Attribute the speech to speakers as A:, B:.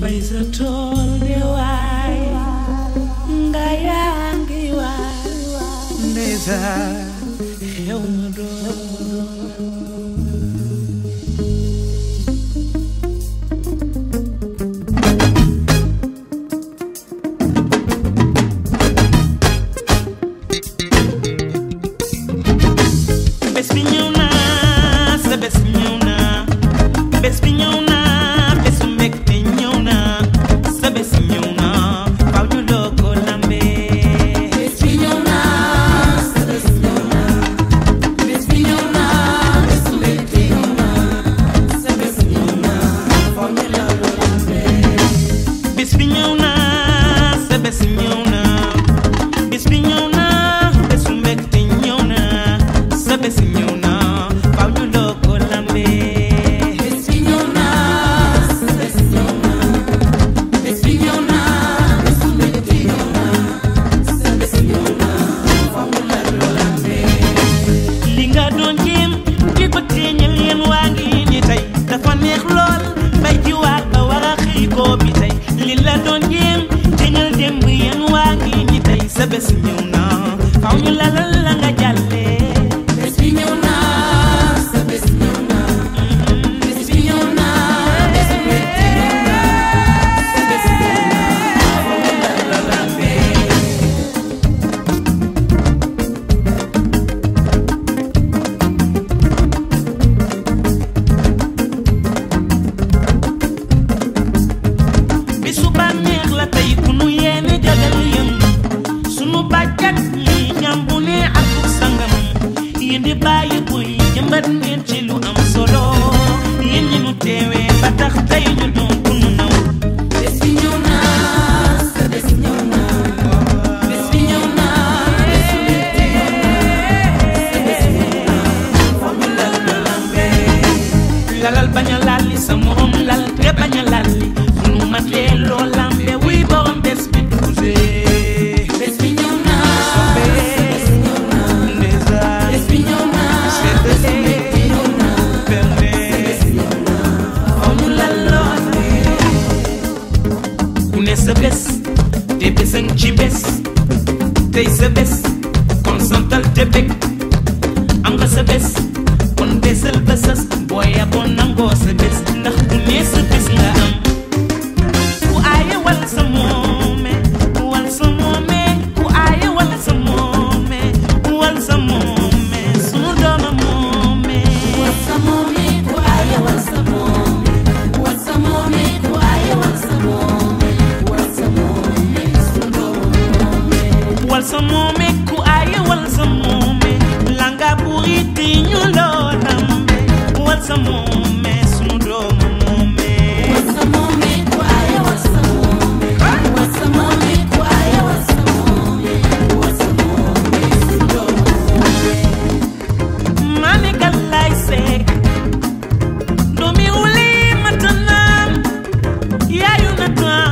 A: paisatoldewa ngayangiwa ndeza heumudoro Best be you now, best be you now, best be you di bàyyi ko jëmbat ngeen ci lu connaissent bes te besen ci bes tey sa bes kon I'm nga sa bes kon besal ba sas boy. Domi uli matanam, ya yunatwa.